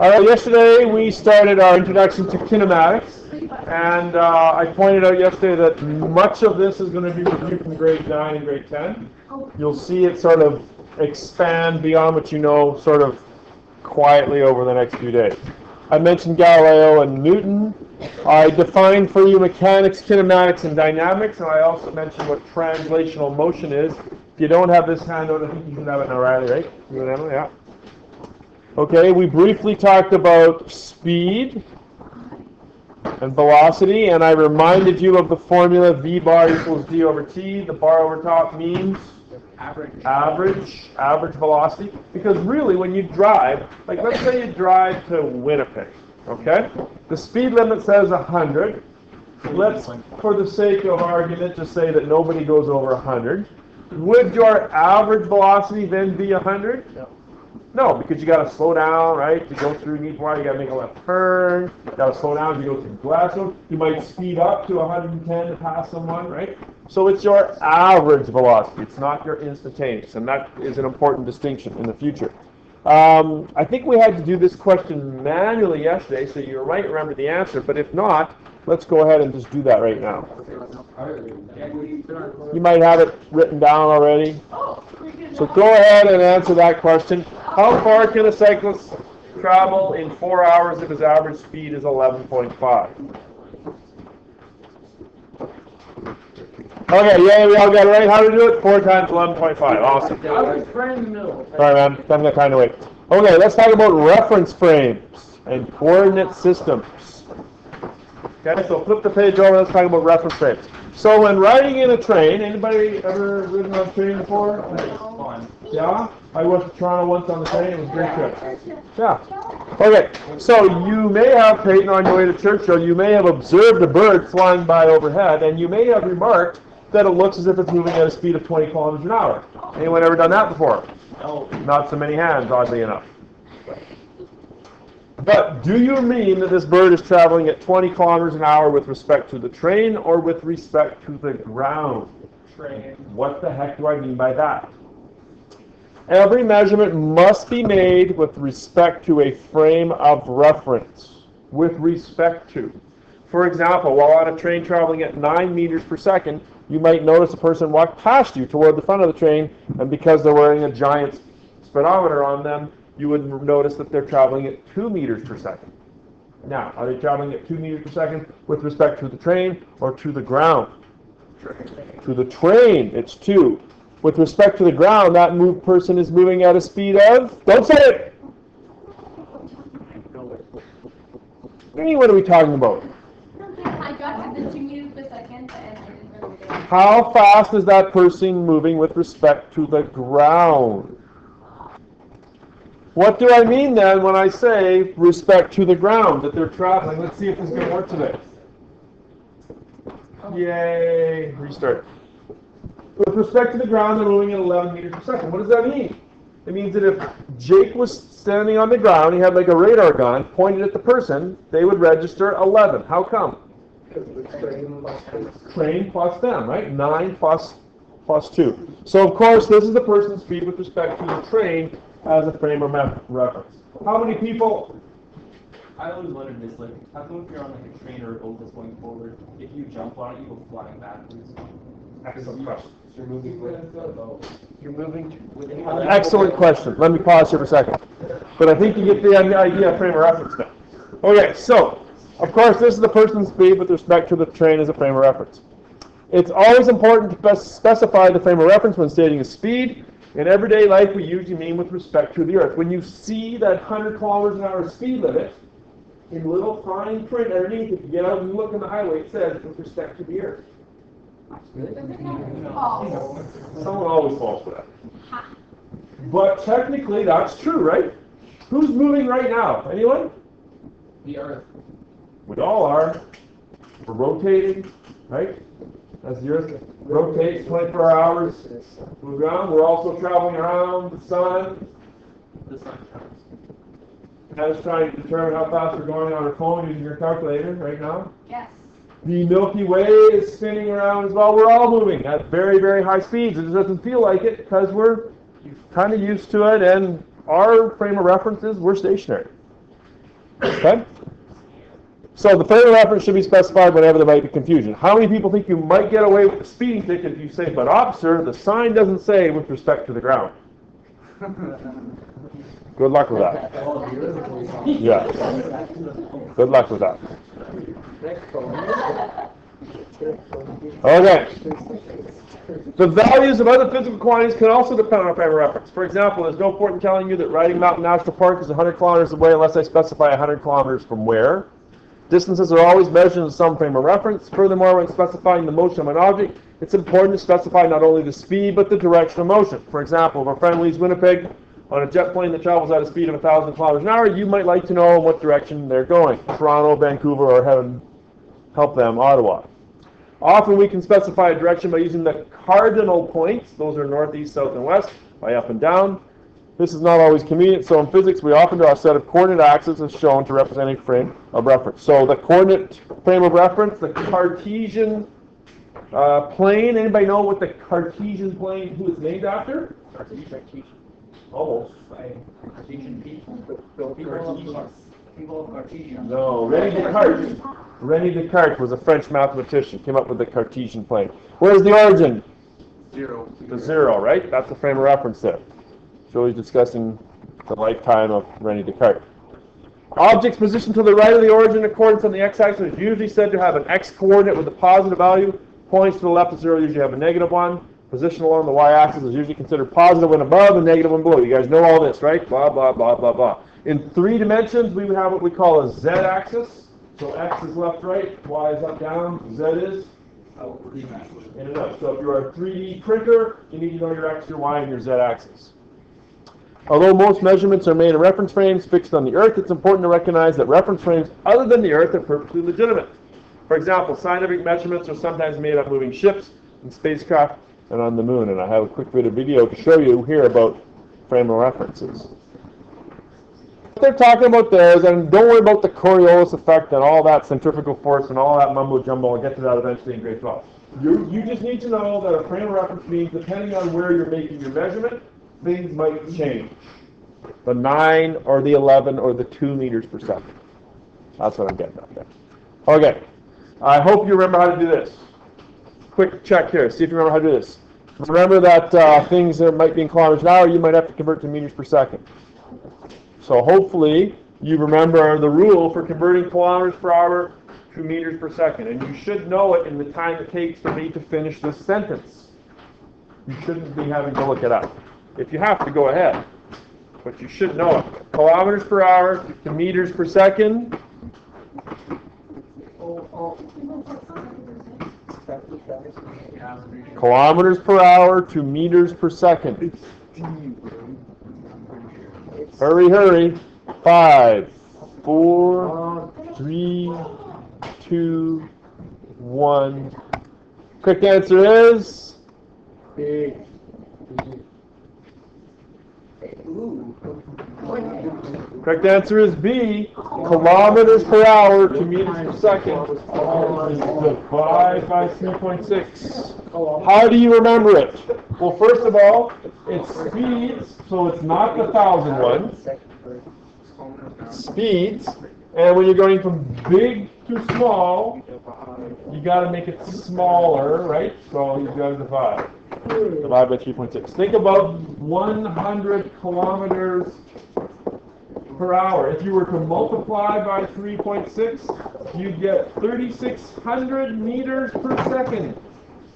All right, yesterday we started our introduction to kinematics, and uh, I pointed out yesterday that much of this is going to be reviewed from grade 9 and grade 10. You'll see it sort of expand beyond what you know sort of quietly over the next few days. I mentioned Galileo and Newton. I defined for you mechanics, kinematics, and dynamics, and I also mentioned what translational motion is. If you don't have this handout, I think you should have it now, Riley, right? You and Emily, yeah. Okay, we briefly talked about speed and velocity, and I reminded you of the formula V bar equals d over t. The bar over top means Average. average, average velocity. Because really, when you drive, like let's say you drive to Winnipeg, okay? The speed limit says 100. Let's, for the sake of argument, just say that nobody goes over 100. Would your average velocity then be 100? No. No, because you got to slow down, right? To go through Neepawa, you got to make a left turn. You got to slow down to go through Gladstone. You might speed up to 110 to pass someone, right? So it's your average velocity. It's not your instantaneous, and that is an important distinction in the future. Um, I think we had to do this question manually yesterday, so you might remember the answer. But if not, let's go ahead and just do that right now. You might have it written down already. So go ahead and answer that question. How far can a cyclist travel in four hours if his average speed is 11.5? Okay, yeah, we all got it right. How to do it? Four times 11.5. Awesome. I was right in the middle. All right, man. I'm got time to wait. Okay, let's talk about reference frames and coordinate systems. Okay, so flip the page over. Let's talk about reference frames. So when riding in a train, anybody ever ridden on a train before? Yeah, I went to Toronto once on the train. It was a great trip. Yeah. Okay, so you may have, Peyton, on your way to Churchill, you may have observed a bird flying by overhead, and you may have remarked that it looks as if it's moving at a speed of 20 kilometers an hour. Anyone ever done that before? No. Not so many hands, oddly enough. But do you mean that this bird is traveling at 20 kilometers an hour with respect to the train or with respect to the ground? Train. What the heck do I mean by that? Every measurement must be made with respect to a frame of reference. With respect to. For example, while on a train traveling at 9 meters per second, you might notice a person walk past you toward the front of the train, and because they're wearing a giant speedometer on them, you would notice that they're traveling at 2 meters per second. Now, are they traveling at 2 meters per second with respect to the train or to the ground? To the train, it's 2. With respect to the ground, that move person is moving at a speed of. Don't say it! What are we talking about? I got the two meters per second and I didn't really get it. How fast is that person moving with respect to the ground? What do I mean then when I say respect to the ground, that they're traveling? Let's see if this is going to work today. Yay, restart. With respect to the ground, they're moving at 11 meters per second. What does that mean? It means that if Jake was standing on the ground, he had like a radar gun pointed at the person, they would register 11. How come? Train plus them, right? 9 plus plus 2. So, of course, this is the person's speed with respect to the train as a frame of mef- reference. How many people? I always wondered this, like, how come if you're on like a train or a boat that's going forward, if you jump on it, you go flying backwards? Excellent question. You're moving with. You're moving with Excellent question. Let me pause here for a second. But I think you get the idea of frame of reference now. Okay, so, of course, this is the person's speed with respect to the train as a frame of reference. It's always important to spec- specify the frame of reference when stating a speed. In everyday life, we usually mean with respect to the earth. When you see that 100 kilometers an hour speed limit, in little fine print underneath, if you get out and look on the highway, it says with respect to the earth. False. Someone always falls for that. But technically, that's true, right? Who's moving right now? Anyone? The earth. We all are. We're rotating, right? As the Earth rotates 24 hours move around, we're also traveling around the sun. The sun comes. Heather's trying to determine how fast we're going on her phone using your calculator right now. Yes. The Milky Way is spinning around as well. We're all moving at very, very high speeds. It just doesn't feel like it because we're kind of used to it, and our frame of reference is we're stationary. Okay? So the frame of reference should be specified whenever there might be confusion. How many people think you might get away with a speeding ticket if you say, but officer, the sign doesn't say with respect to the ground? Good luck with that. Yeah. Good luck with that. Okay. The values of other physical quantities can also depend on a frame of reference. For example, there's no point in telling you that Riding Mountain National Park is 100 kilometers away unless I specify 100 kilometers from where. Distances are always measured in some frame of reference. Furthermore, when specifying the motion of an object, it's important to specify not only the speed but the direction of motion. For example, if a friend leaves Winnipeg on a jet plane that travels at a speed of 1,000 kilometers an hour, you might like to know in what direction they're going. Toronto, Vancouver, or heaven help them, Ottawa. Often we can specify a direction by using the cardinal points. Those are north, east, south, and west, by up and down. This is not always convenient, so in physics we often draw a set of coordinate axes as shown to represent a frame of reference. So the coordinate frame of reference, the Cartesian uh, plane, anybody know what the Cartesian plane, who it's named after? Almost. Cartesian people. People People of Cartesian. No, René Descartes. René Descartes was a French mathematician, came up with the Cartesian plane. Where's the origin? Zero. The zero, right? That's the frame of reference there. So he's discussing the lifetime of René Descartes. Objects positioned to the right of the origin in coordinates on the x-axis is usually said to have an x-coordinate with a positive value. Points to the left of zero usually have a negative one. Position along the y-axis is usually considered positive when above and negative when below. You guys know all this, right? Blah, blah, blah, blah, blah. In three dimensions, we would have what we call a z-axis. So x is left, right, y is up, down, z is in and out. So if you're a 3D printer, you need to know your x, your y, and your z axis. Although most measurements are made in reference frames fixed on the Earth, it's important to recognize that reference frames other than the Earth are perfectly legitimate. For example, scientific measurements are sometimes made on moving ships and spacecraft and on the moon. And I have a quick bit of video to show you here about frame of references. What they're talking about there is, and don't worry about the Coriolis effect and all that centrifugal force and all that mumbo jumbo. I'll get to that eventually in grade 12. You, you just need to know that a frame of reference means depending on where you're making your measurement, things might change. The 9 or the 11 or the 2 meters per second. That's what I'm getting at there. Okay. I hope you remember how to do this. Quick check here. See if you remember how to do this. Remember that uh, things that might be in kilometers an hour, you might have to convert to meters per second. So hopefully you remember the rule for converting kilometers per hour to meters per second. And you should know it in the time it takes for me to finish this sentence. You shouldn't be having to look it up. If you have to, go ahead. But you should know it. Kilometers per hour to meters per second. Kilometers per hour to meters per second. Hurry, hurry. Five, four, three, two, one. Quick answer is correct answer is B. Kilometers per hour to meters per second. By 3.6. How do you remember it? Well, first of all, it's speeds, so it's not the thousand one. Speeds, and when you're going from big to small, you got to make it smaller, right? So you got to divide. Divide by 3.6. Think about 100 kilometers per hour. If you were to multiply by 3.6, you'd get 3,600 meters per second.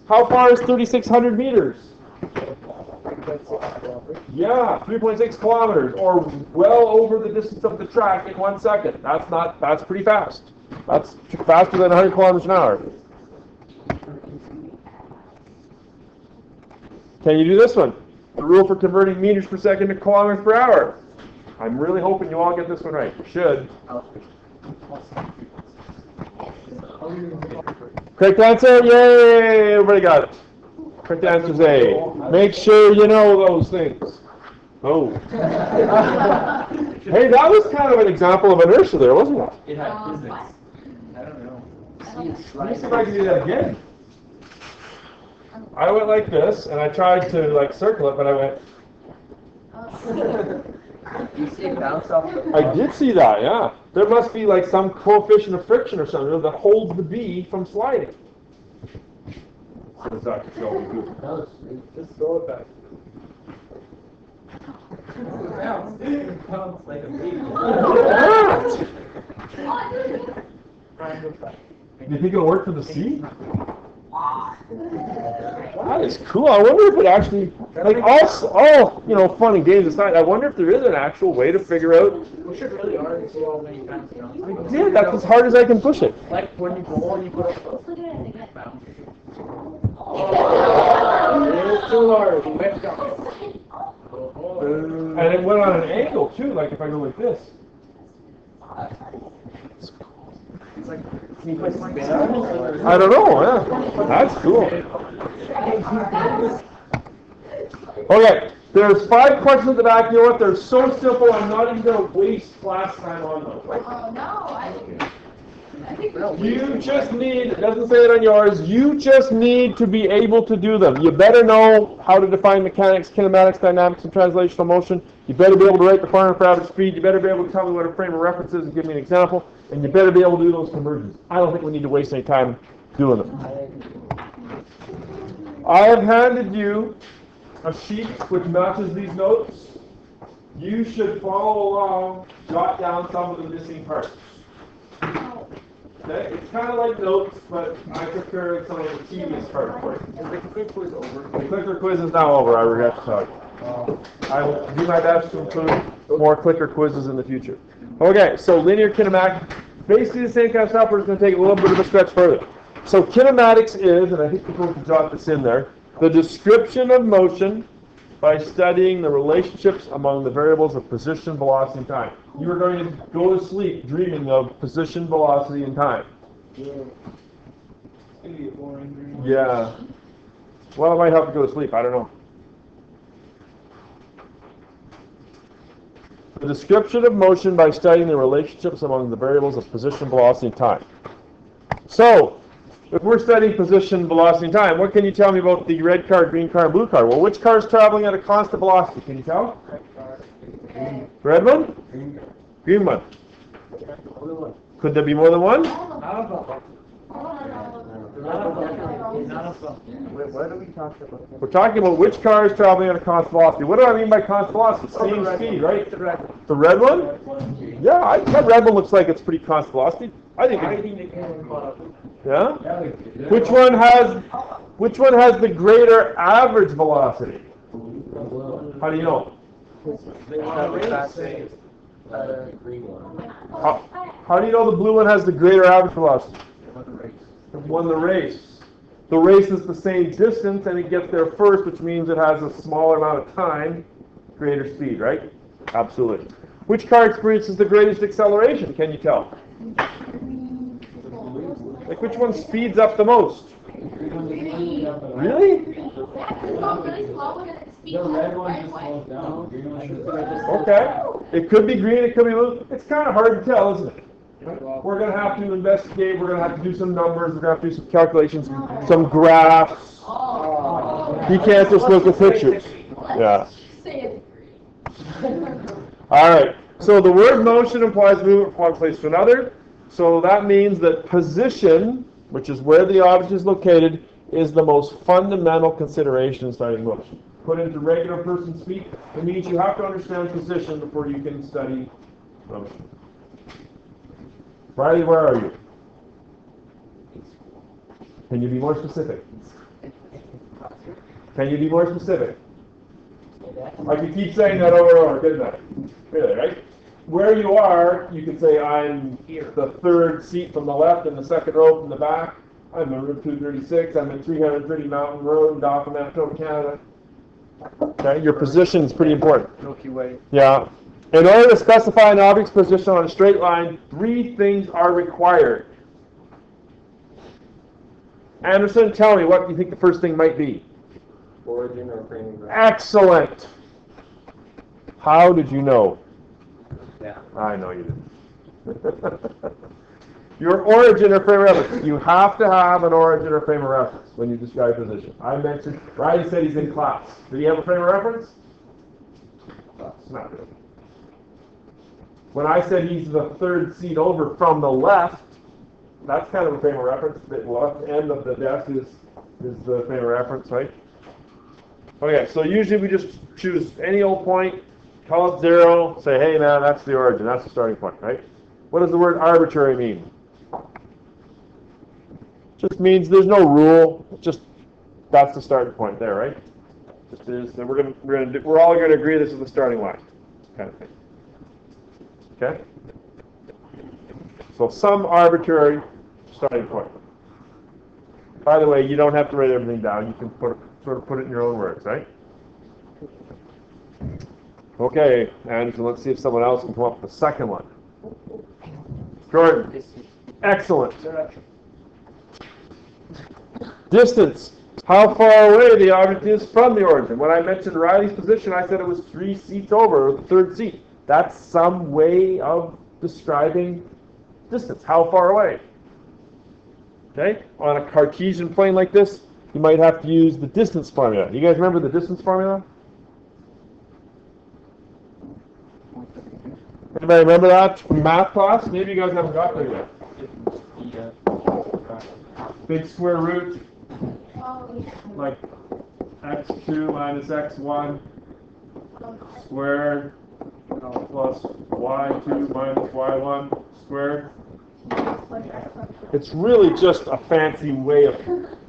How far is 3,600 meters? Yeah, 3.6 kilometers, or well over the distance of the track in one second. That's not. That's pretty fast. That's faster than 100 kilometers an hour. Can you do this one? The rule for converting meters per second to kilometers per hour. I'm really hoping you all get this one right. You should. Correct answer? Yay! Everybody got it. Correct answer is A. Make sure you know those things. Oh. hey, that was kind of an example of inertia there, wasn't it? It had physics. I don't know. Let me see if I can do that again. I went like this, and I tried to like circle it, but I went. You see it bounce off the. I did see that, yeah. There must be like some coefficient of friction or something that holds the bee from sliding. Says Dr. Sheldon Cooper. Just throw it back. Bounce, bounce like a baby. Do you think it'll work for the sea? That is cool. I wonder if it actually, like, all, all, you know, fun and games aside, I wonder if there is an actual way to figure out. We should really hard to see many times. I did, that's as hard as I can push it. Like when you go and you put up a Look at it again. bounce. It's too down. And it went on an angle too, like if I go like this. I don't know, yeah. That's cool. Okay, there's five questions at the back. You know what? They're so simple, I'm not even going to waste class time on them. Oh, no, I You just need, it doesn't say it on yours, you just need to be able to do them. You better know how to define mechanics, kinematics, dynamics, and translational motion. You better be able to write the formula for average speed. You better be able to tell me what a frame of reference is and give me an example. And you better be able to do those conversions. I don't think we need to waste any time doing them. I have handed you a sheet which matches these notes. You should follow along, jot down some of the missing parts. Okay, it's kind of like notes, but I prefer some of the tedious part for you. Is the quick quiz over? The clicker quiz is now over, I regret to tell you. Oh. I will do my best to include more clicker quizzes in the future. Okay, so linear kinematics, basically the same kind of stuff, we're just going to take a little bit of a stretch further. So kinematics is, and I think people can jot this in there, the description of motion by studying the relationships among the variables of position, velocity, and time. You are going to go to sleep dreaming of position, velocity, and time. Dream. Yeah. Well, it might help you go to sleep. I don't know. The description of motion by studying the relationships among the variables of position, velocity, and time. So, if we're studying position, velocity, and time, what can you tell me about the red car, green car, and blue car? Well, which car is traveling at a constant velocity? Can you tell? Red car. Red one? Green one. Could there be more than one? Wait, what are we talking about? We're talking about which car is traveling at a constant velocity. What do I mean by constant velocity? Same speed, right? The red one? Yeah, I, that red one looks like it's pretty constant velocity. I think. Yeah. Which one has? Which one has the greater average velocity? How do you know? How, how do you know the blue one has the greater average velocity? It won the race. The race is the same distance, and it gets there first, which means it has a smaller amount of time, greater speed, right? Absolutely. Which car experiences the greatest acceleration? Can you tell? Like which one speeds up the most? Really? The red one just slows down. The green one Okay. It could be green, it could be blue. It's kind of hard to tell, isn't it? We're going to have to investigate, we're going to have to do some numbers, we're going to have to do some calculations, some graphs. You can't just look at pictures. Yeah. All right. So the word motion implies movement from one place to another. So that means that position, which is where the object is located, is the most fundamental consideration in studying motion. Put into regular person speak, it means you have to understand position before you can study motion. Riley, where are you? Can you be more specific? Can you be more specific? I could keep saying that over and over, couldn't I? Really, right? Where you are, you can say I'm Here. the third seat from the left and the second row from the back. I'm in Route 236. I'm at 330 Mountain Road in Dauphin, Manitoba, Canada. Okay, your position is pretty important. Milky Way. Yeah. In order to specify an object's position on a straight line, three things are required. Anderson, tell me what you think the first thing might be. Origin or framing Excellent. How did you know? I know you didn't. Your origin or frame of reference. You have to have an origin or frame of reference when you describe position. I mentioned, Riley said he's in class. Did he have a frame of reference? Not really. When I said he's the third seat over from the left, that's kind of a frame of reference. The left end of the desk is, is the frame of reference, right? Okay, so usually we just choose any old point, call it zero, say, hey man, that's the origin, that's the starting point, right? What does the word arbitrary mean? Just means there's no rule, just that's the starting point there, right? Just is, we're gonna we're gonna do, we're all gonna agree this is the starting line, kind of thing. Okay? So some arbitrary starting point. By the way, you don't have to write everything down. You can put sort of put it in your own words, right? Okay, and let's see if someone else can come up with a second one. Jordan, excellent. Distance. How far away the object is from the origin. When I mentioned Riley's position, I said it was three seats over, the third seat. That's some way of describing distance. How far away? Okay? On a Cartesian plane like this, you might have to use the distance formula. You guys remember the distance formula? Remember that from math class? Maybe you guys haven't got there yet. Big square root, like x2 minus x1 squared plus y2 minus y1 squared. It's really just a fancy way of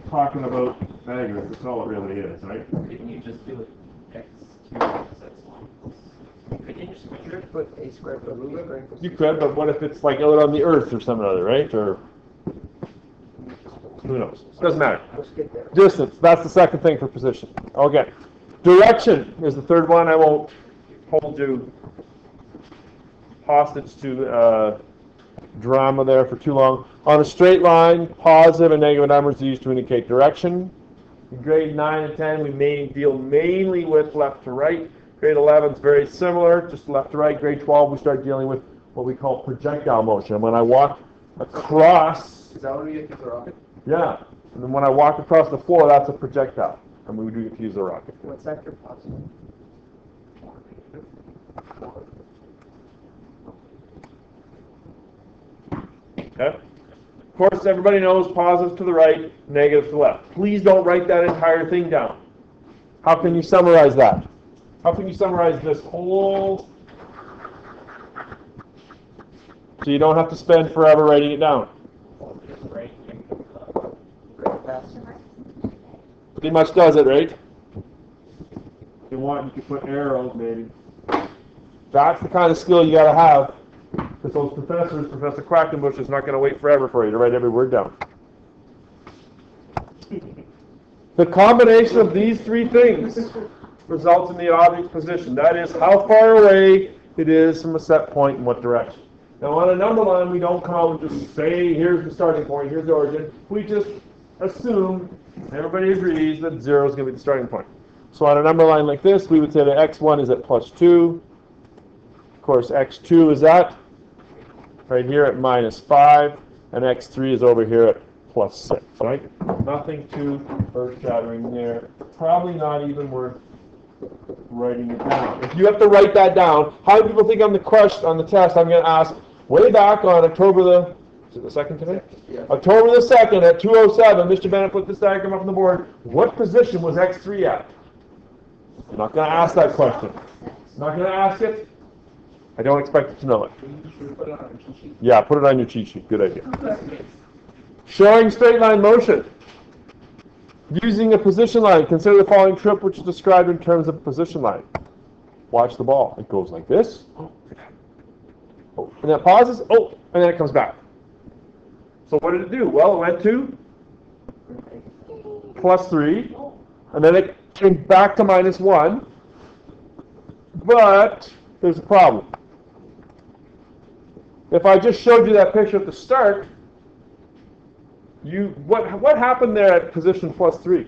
talking about Pythagoras. That's all it really is, right? Couldn't you just do it x two minus x one? Couldn't you just switch it? Put a squared plus b squared. equals- You could, but what if it's like out on the earth or something other, right? Or who knows? Doesn't matter. Let's get there. Distance, that's the second thing for position. Okay. Direction is the third one. I won't hold you hostage to uh, drama there for too long. On a straight line, positive and negative numbers are used to indicate direction. In grade 9 and 10, we may deal mainly with left to right. Grade 11 is very similar, just left to right. Grade 12, we start dealing with what we call projectile motion. And when I walk across Is that what we get to the rocket? yeah. And then when I walk across the floor, that's a projectile. And we do get to use the rocket. What sector positive? Okay? Of course, everybody knows positive to the right, negative to the left. Please don't write that entire thing down. How can you summarize that? How can you summarize this whole... So you don't have to spend forever writing it down. Right. Great pass. Pretty much does it, right? If you want, you can put arrows, maybe. That's the kind of skill you gotta have. Because those professors, Professor Quackenbush is not gonna wait forever for you to write every word down. The combination of these three things results in the object's position. That is how far away it is from a set point in what direction. Now on a number line, we don't come out and just say, here's the starting point, here's the origin. We just assume, everybody agrees, that zero is going to be the starting point. So on a number line like this, we would say that x1 is at plus 2. Of course, x2 is at, right here at minus 5, and x3 is over here at plus 6, right? Nothing too earth-shattering there. Probably not even worth writing it down. If you have to write that down, how many people think on the question, on the test, I'm going to ask, way back on October the, is it the second today? Yeah. October the 2nd at 2:07, Mr. Bennet put this diagram up on the board. What position was X3 at? I'm not going to ask that question. I'm Not going to ask it. I don't expect you to know it. Should we put it on our cheat sheet? Yeah, put it on your cheat sheet. Good idea. Showing straight line motion. Using a position line, consider the following trip which is described in terms of a position line. Watch the ball. It goes like this. Oh, and then it pauses. Oh, and then it comes back. So what did it do? Well, it went to plus 3, and then it came back to minus 1. But there's a problem. If I just showed you that picture at the start, you what what happened there at position plus 3?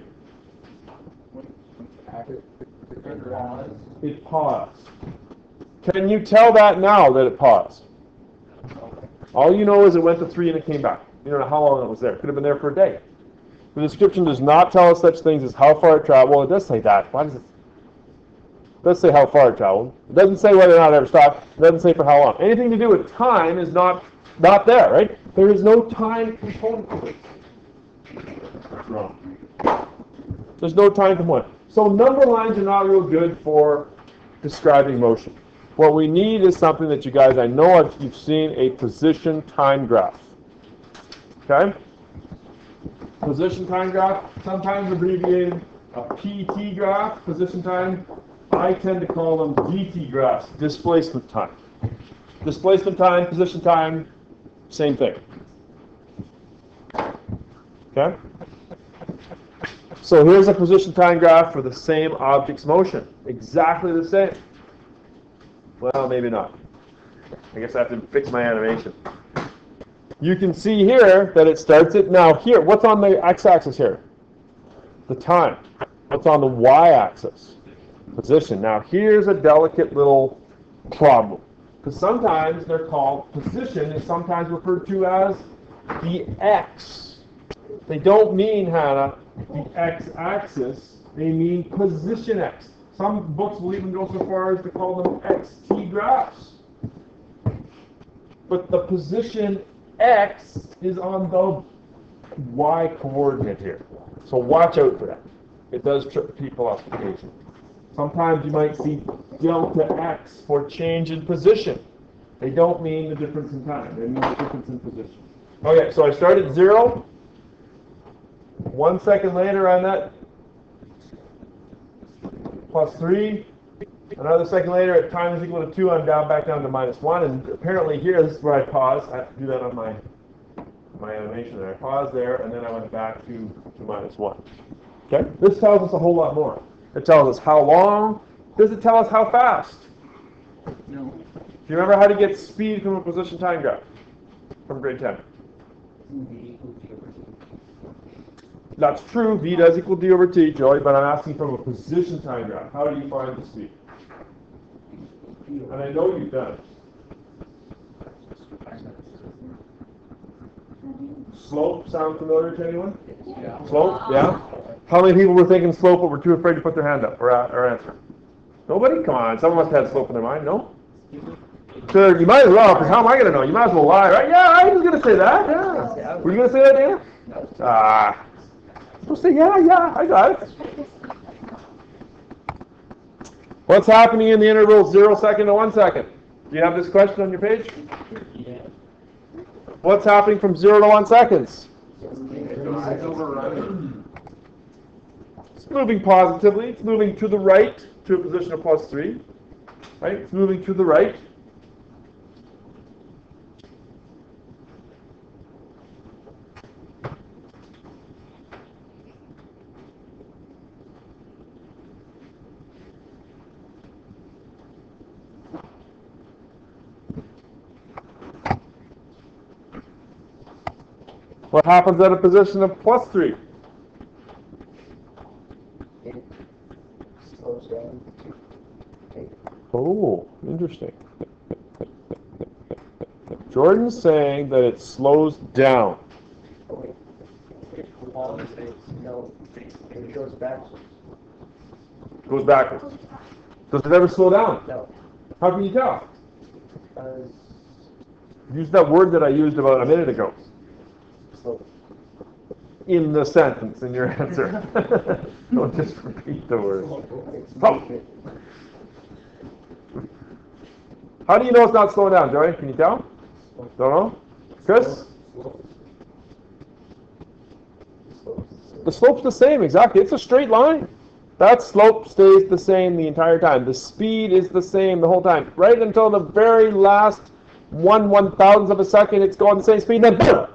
It paused. Can you tell that now that it paused? All you know is it went to 3 and it came back. You don't know how long it was there. It Could have been there for a day. The description does not tell us such things as how far it traveled. Well, it does say that. Why does it? It does say how far it traveled. It doesn't say whether or not it ever stopped. It doesn't say for how long. Anything to do with time is not not there, right? There is no time component to it. There's no time component. So number lines are not real good for describing motion. What we need is something that you guys, I know you've seen a position time graph. Okay? Position time graph, sometimes abbreviated a PT graph, position time. I tend to call them DT graphs, displacement time. Displacement time, position time, same thing. Okay? So here's a position time graph for the same object's motion. Exactly the same. Well, maybe not. I guess I have to fix my animation. You can see here that it starts at now here. What's on the x-axis here? The time. What's on the y-axis? Position. Now here's a delicate little problem. Because sometimes they're called position is sometimes referred to as the x. They don't mean, Hannah, the x-axis. They mean position x. Some books will even go so far as to call them xt graphs. But the position x is on the y coordinate here. So watch out for that. It does trip people up occasionally. Sometimes you might see delta x for change in position. They don't mean the difference in time. They mean the difference in position. Okay, so I start at zero. One second later on that plus 3. Another second later, at time is equal to 2, I'm down back down to minus 1. And apparently here, this is where I pause. I have to do that on my my animation there. I paused there, and then I went back to, to minus 1. Okay? This tells us a whole lot more. It tells us how long. Does it tell us how fast? No. Do you remember how to get speed from a position time graph from grade 10? That's true. V does equal d over t, Joey, but I'm asking from a position time graph. How do you find the speed? And I know you've done it. Slope sound familiar to anyone? Yeah. Slope, yeah? How many people were thinking slope but were too afraid to put their hand up or, a- or answer? Nobody? Come on, someone must have had slope in their mind, no? Sure, you might as well, because how am I going to know? You might as well lie, right? Yeah, I was going to say that, yeah. Were you going to say that, Dana? Ah. Well, say, yeah, yeah, I got it. What's happening in the interval zero second to one second? Do you have this question on your page? Yeah. What's happening from zero to one seconds? Moving positively. It's moving to the right to a position of plus 3. Right? It's moving to the right. What happens at a position of plus 3? Oh, interesting. Jordan's saying that it slows down. No, it goes backwards. Goes backwards. Does it ever slow down? No. How can you tell? Uh, Use that word that I used about a minute ago slow. in the sentence in your answer. Don't just repeat the word. It's Oh. How do you know it's not slowing down, Joey? Can you tell? Don't know? Chris? The slope's the same, exactly. It's a straight line. That slope stays the same the entire time. The speed is the same the whole time. Right until the very last one one thousandth of a second, it's going the same speed, then! It's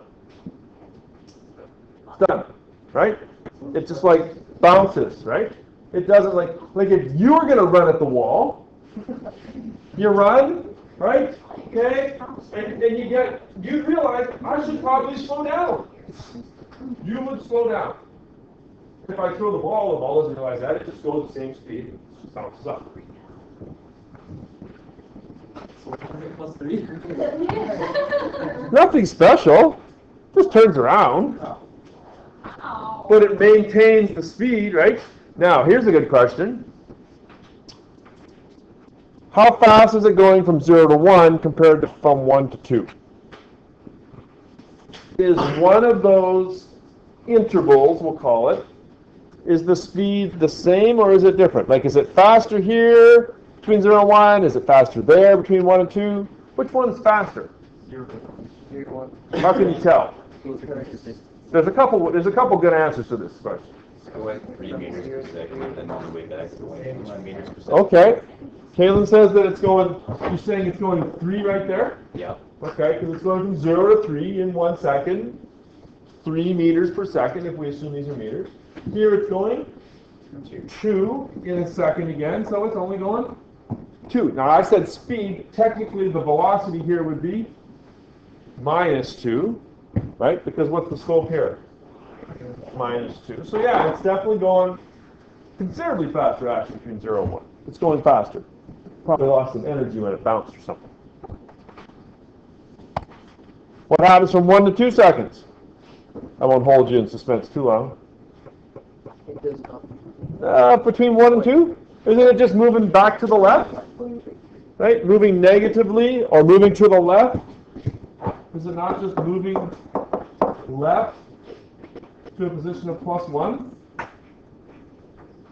done. Right? It just like bounces, right? It doesn't like like if you were gonna run at the wall, you run, right? Okay? And, and you get you realize I should probably slow down. You would slow down. If I throw the ball, the ball doesn't realize that. It just goes the same speed. It just bounces up. Plus. Nothing special. Just turns around. Oh. But it maintains the speed, right? Now, here's a good question. How fast is it going from 0 to 1 compared to from 1 to 2? Is one of those intervals, we'll call it, is the speed the same or is it different? Like, is it faster here between 0 and 1? Is it faster there between 1 and 2? Which one's faster? 0 to 1. How can you tell? There's a couple. There's a couple good answers to this question. Going three meters per second, and then on the way back, going one meters per second. Okay. Kaylin says that it's going. You're saying it's going three right there. Yep. Okay, because it's going from zero to three in one second. Three meters per second, if we assume these are meters. Here it's going two in a second again, so it's only going two. Now I said speed. Technically, the velocity here would be minus two, right? Because what's the slope here? Minus two. So yeah, it's definitely going considerably faster actually between zero and one. It's going faster. Probably lost some energy when it bounced or something. What happens from one to two seconds? I won't hold you in suspense too long. Uh, between one and two? Isn't it just moving back to the left? Right? Moving negatively or moving to the left? Is it not just moving left to a position of plus one?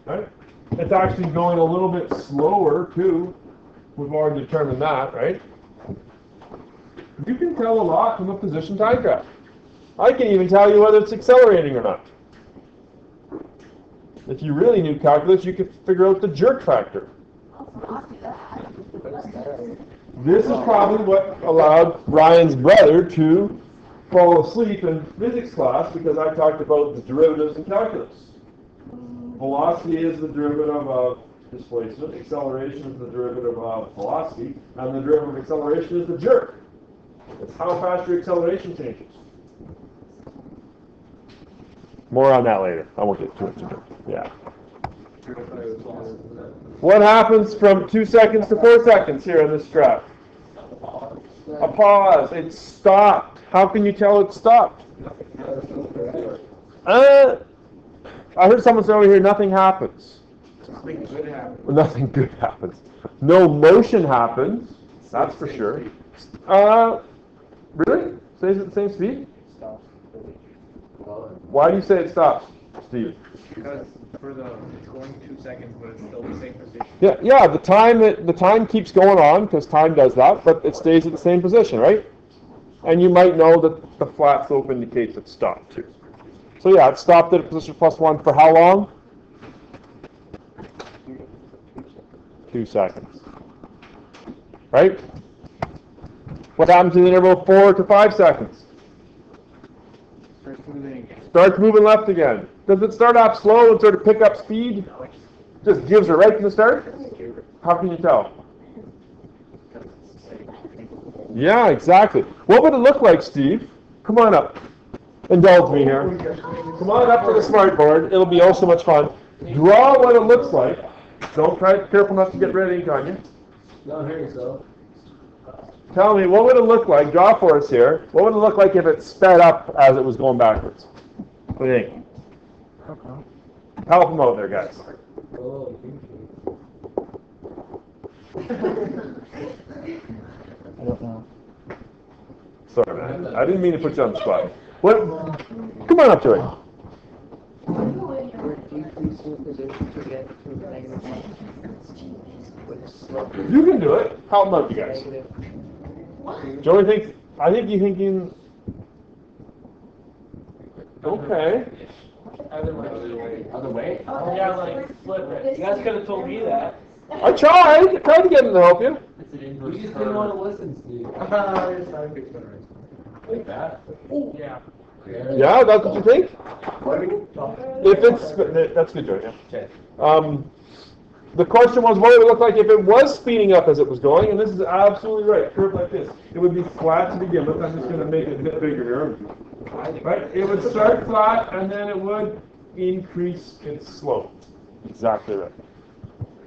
Right? It's actually going a little bit slower too. We've already determined that, right? You can tell a lot from a position time graph. I can even tell you whether it's accelerating or not. If you really knew calculus, you could figure out the jerk factor. This is probably what allowed Ryan's brother to fall asleep in physics class because I talked about the derivatives in calculus. Velocity is the derivative of displacement, acceleration is the derivative of velocity, and the derivative of acceleration is the jerk. It's how fast your acceleration changes. More on that later. I won't get too much into it. Yeah. What happens from two seconds to four seconds here in this graph? A pause. It stopped. How can you tell it stopped? Uh, I heard someone say over here, nothing happens. Nothing good happens. No motion happens. That's for sure. Uh, really? Stays at the same speed? Why do you say it stops, Steve? Because for the, it's going two seconds, but it's still the same position. Yeah, yeah. The time it, the time keeps going on because time does that, but it stays at the same position, right? And you might know that the flat slope indicates it stopped too. So yeah, it stopped at a position plus one for how long? Two seconds. Right? What happens in the interval four to five seconds? Starts moving. Starts moving left again. Does it start off slow and sort of pick up speed? Just gives it right from the start? How can you tell? Yeah, exactly. What would it look like, Steve? Come on up. Indulge me here. Come on up to the smartboard. It'll be oh so much fun. Draw what it looks like. Don't try, careful not to get red ink on you. No, here you go. Tell me, what would it look like? Draw for us here. What would it look like if it sped up as it was going backwards? What do you think? Help them out there, guys. I don't know. Sorry, man. I didn't mean to put you on the spot. What? Come on up to it. We're decreasing the position to get to the negative one. With slope You can do it. Help them out, you guys. negative. Joey thinks. I think you're thinking. Okay. Other way. Other way? Oh, yeah, like, flip it. You guys could have told me that. I tried. I tried to get him to help you. It's an inverse. You just didn't want to listen, Steve. Like that? Yeah. Yeah, that's what you think. If it's that's good, Joey. Yeah. Um, the question was, what would it look like if it was speeding up as it was going? And this is absolutely right. Curve like this. It would be flat to begin with. I'm just going to make it a bit bigger here. Right? It would start flat and then it would increase its slope. Exactly right.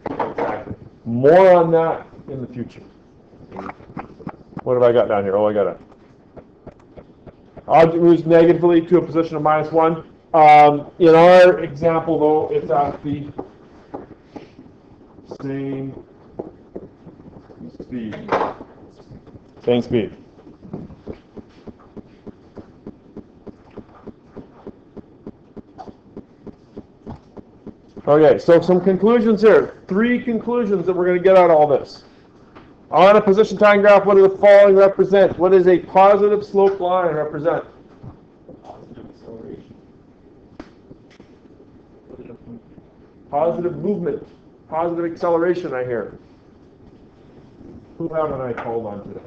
Exactly. More on that in the future. What have I got down here? Oh, I got a object moves negatively to a position of minus one. Um, in our example, though, it's at the same speed. Same speed. Okay, so some conclusions here. Three conclusions that we're going to get out of all this. On a position time graph, what do the following represent? What does a positive slope line represent? Positive movement, positive acceleration, I hear. Who haven't I called on today?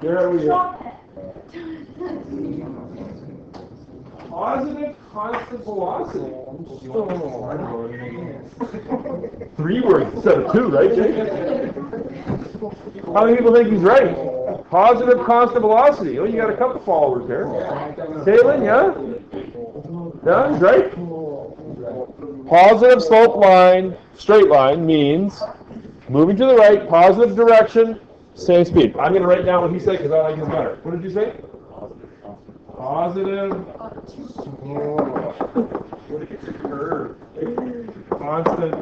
There we go. Positive constant velocity. Three words instead of two, right, Jake? How many people think he's right? Positive constant velocity. Oh, you got a couple followers there. Kaylin, yeah? Yeah, right. Positive slope line, straight line means moving to the right, positive direction, same speed. I'm going to write down what he said because I like him better. What did you say? Positive. Oh. Constant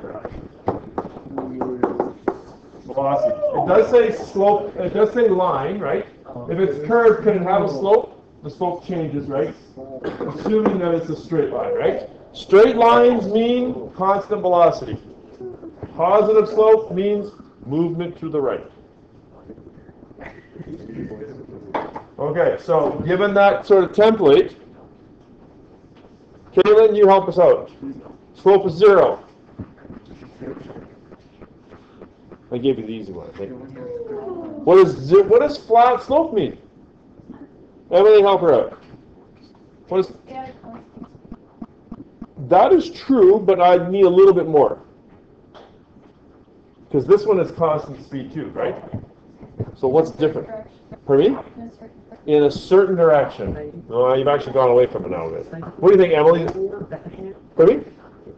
velocity. It does say slope, it does say line, right? If it's curved, can it have a slope? The slope changes, right? Assuming that it's a straight line, right? Straight lines mean constant velocity. Positive slope means movement to the right. Okay, so given that sort of template, Caitlin, you help us out. Slope is zero. I gave you the easy one, I think. What is what does flat slope mean? Emily, help her out. What is that is true, but I need a little bit more. Because this one is constant speed too, right? So what's different? Pardon me? In a certain direction. No, you've actually gone away from it now a bit. What do you think, Emily? Me?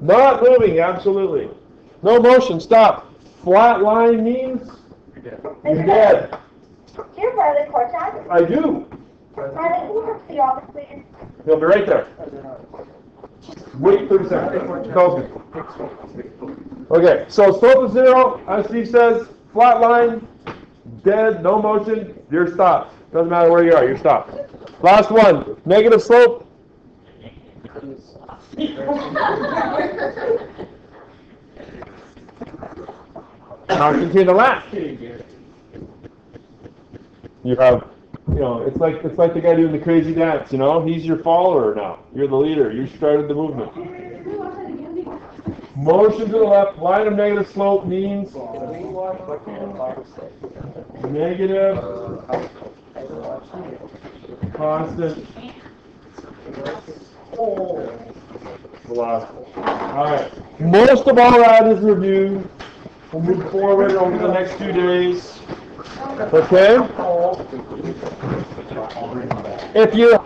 Not moving, absolutely. No motion, stop. Flat line means you're dead. Do you have Riley Cortez? I do. Riley, can you come to the office, please? He'll be right there. Wait 30 seconds. Calls me. Okay, so slope is zero, as Steve says, flat line, dead, no motion, you're stopped. Doesn't matter where you are, you're stopped. Last one, negative slope. Now continue to laugh. You have, you know, it's like it's like the guy doing the crazy dance. You know, he's your follower now. You're the leader. You started the movement. Motion to the left, line of negative slope means negative constant velocity. All right. Most of all that is reviewed. We'll move forward over the next two days. Okay? If you